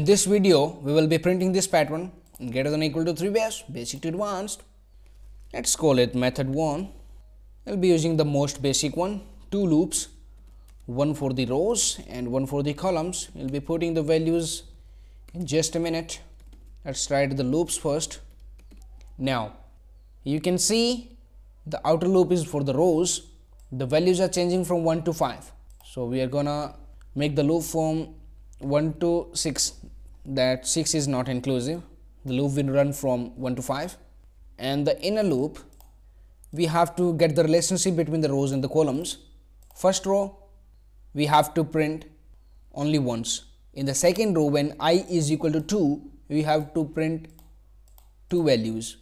In this video, we will be printing this pattern greater than equal to 3 base, basic to advanced. Let's call it method 1. I'll be using the most basic one, two loops, one for the rows and one for the columns. We'll be putting the values in just a minute. Let's write the loops first. Now, you can see the outer loop is for the rows. The values are changing from 1 to 5. So, we are gonna make the loop from 1 to 6 that 6 is not inclusive. The loop will run from 1 to 5 and the inner loop we have to get the relationship between the rows and the columns. First row we have to print only once. In the second row when i is equal to 2 we have to print two values.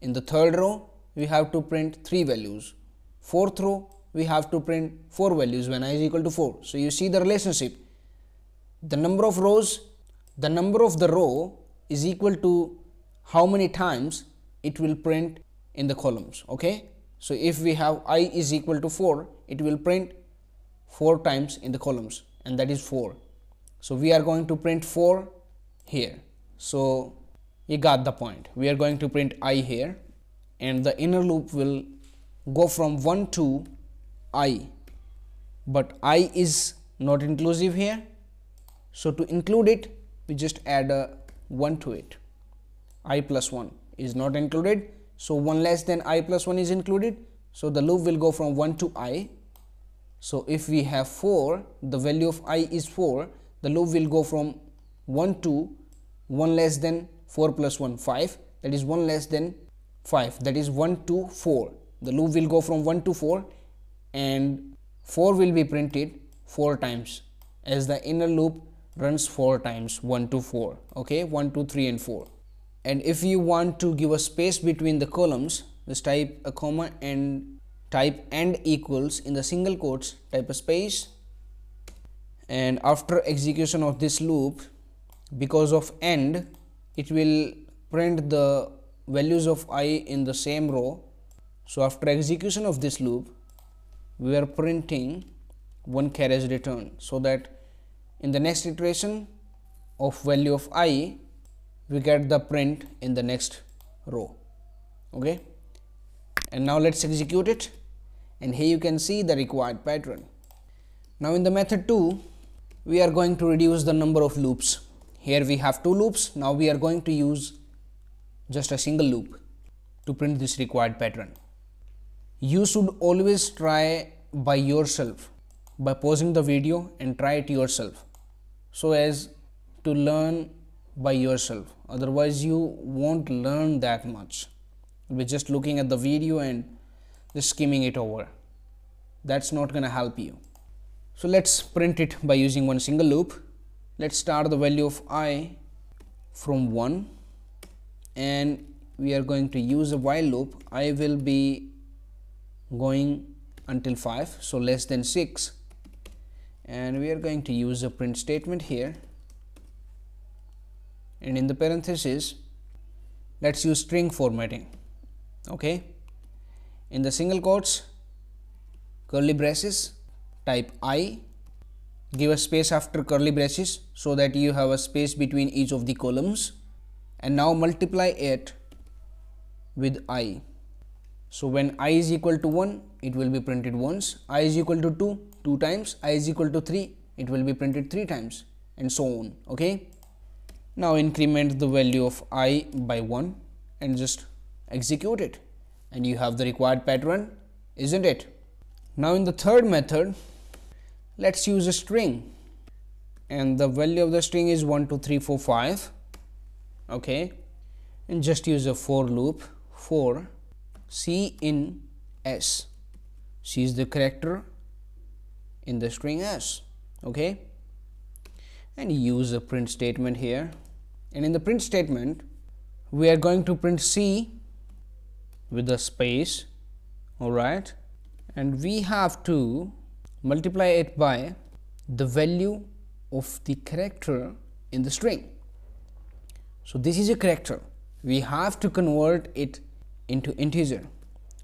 In the third row we have to print three values. Fourth row we have to print four values when i is equal to 4 so you see the relationship. The number of rows the number of the row is equal to how many times it will print in the columns okay? So if we have i is equal to 4 it will print 4 times in the columns and that is 4 so we are going to print 4 here. So you got the point. We are going to print i here and the inner loop will go from 1 to i. But i is not inclusive here. So, to include it we just add a 1 to it i plus 1 is not included. So, 1 less than i plus 1 is included. So, the loop will go from 1 to i. So, if we have 4 the value of i is 4 the loop will go from 1 to 1 less than 4 plus 1 5 that is 1 less than 5 that is 1 to 4 the loop will go from 1 to 4 and 4 will be printed 4 times as the inner loop runs 4 times 1 to 4 okay? 1 2 3 and 4 end if you want to give a space between the columns just type a comma and type and equals in the single quotes type a space. And after execution of this loop because of end it will print the values of i in the same row. So after execution of this loop we are printing one carriage return so that in the next iteration of value of i we get the print in the next row. Okay? And now let's execute it. And here you can see the required pattern. Now in the method 2 we are going to reduce the number of loops. Here we have two loops. Now we are going to use just a single loop to print this required pattern. You should always try by yourself by pausing the video and try it yourself so as to learn by yourself. Otherwise you won't learn that much. Be just looking at the video and just skimming it over. That's not going to help you. So let's print it by using one single loop. Let's start the value of i from 1 and we are going to use a while loop. I will be going until 5 so less than 6 and we are going to use a print statement here. And in the parenthesis let's use string formatting. Okay? In the single quotes curly braces type i. Give a space after curly braces so that you have a space between each of the columns. And now multiply it with i so when i is equal to 1 it will be printed once. I is equal to 2 2 times. I is equal to 3 it will be printed 3 times and so on okay? Now increment the value of i by 1 and just execute it. And you have the required pattern isn't it? Now in the third method let's use a string. And the value of the string is 1 2 3 4 5 okay? And just use a for loop for c in s. C is the character in the string s okay? And use a print statement here. And in the print statement we are going to print c with a space all right and we have to multiply it by the value of the character in the string. So this is a character. We have to convert it into integer.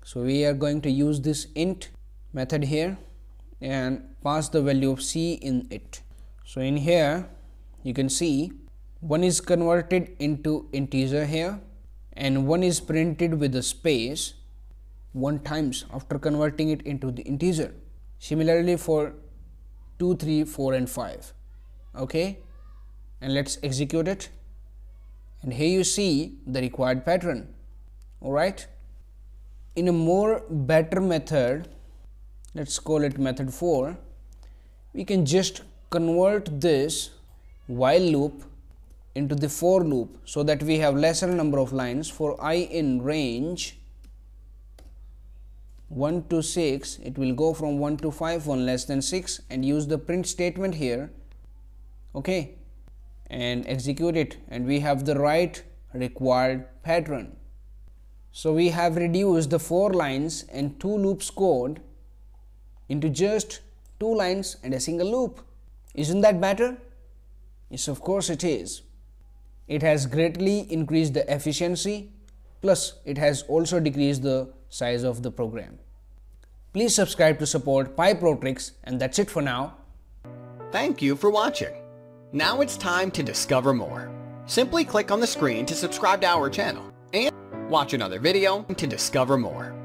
So we are going to use this int method here and pass the value of c in it. So, in here you can see one is converted into integer here and one is printed with a space one times after converting it into the integer. Similarly for 2 3 4 and 5 okay? And let's execute it. And here you see the required pattern all right in a more better method let's call it method 4 we can just convert this while loop into the for loop so that we have lesser number of lines for i in range. 1 to 6 it will go from 1 to 5 1 less than 6 and use the print statement here. Okay? And execute it. And we have the right required pattern so we have reduced the four lines and two loops code into just two lines and a single loop isn't that better yes of course it is it has greatly increased the efficiency plus it has also decreased the size of the program. Please subscribe to support PyProtricks and that's it for now. Thank you for watching. Now it's time to discover more. Simply click on the screen to subscribe to our channel watch another video to discover more.